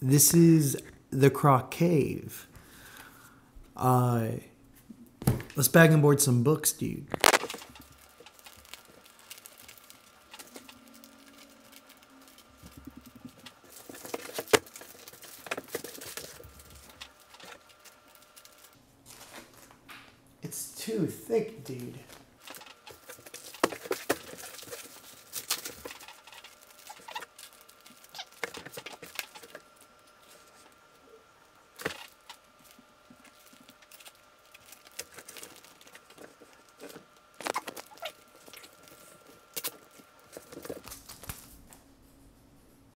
this is the Croc Cave. Uh, let's bag and board some books, dude. It's too thick, dude.